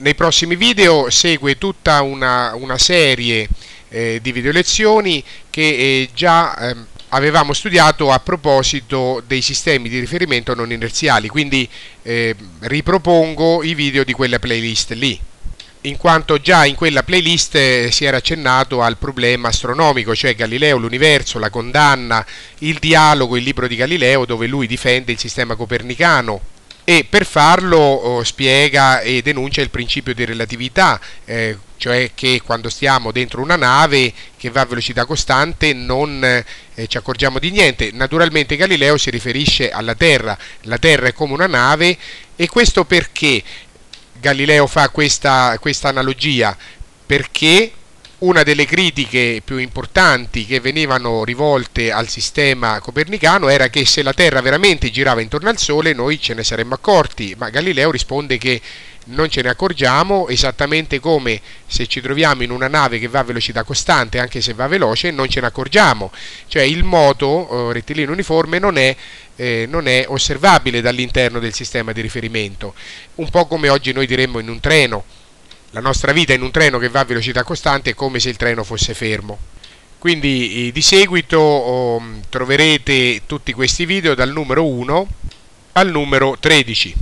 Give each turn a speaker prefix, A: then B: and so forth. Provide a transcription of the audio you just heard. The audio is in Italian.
A: Nei prossimi video segue tutta una, una serie eh, di video lezioni che eh, già eh, avevamo studiato a proposito dei sistemi di riferimento non inerziali, quindi eh, ripropongo i video di quella playlist lì. In quanto già in quella playlist eh, si era accennato al problema astronomico, cioè Galileo, l'universo, la condanna, il dialogo, il libro di Galileo dove lui difende il sistema copernicano e per farlo oh, spiega e denuncia il principio di relatività, eh, cioè che quando stiamo dentro una nave che va a velocità costante non eh, ci accorgiamo di niente. Naturalmente Galileo si riferisce alla Terra, la Terra è come una nave e questo perché Galileo fa questa, questa analogia? Perché una delle critiche più importanti che venivano rivolte al sistema copernicano era che se la Terra veramente girava intorno al Sole noi ce ne saremmo accorti, ma Galileo risponde che non ce ne accorgiamo esattamente come se ci troviamo in una nave che va a velocità costante anche se va veloce non ce ne accorgiamo, cioè il moto eh, rettilineo uniforme non è, eh, non è osservabile dall'interno del sistema di riferimento, un po' come oggi noi diremmo in un treno la nostra vita in un treno che va a velocità costante è come se il treno fosse fermo. Quindi eh, di seguito oh, troverete tutti questi video dal numero 1 al numero 13.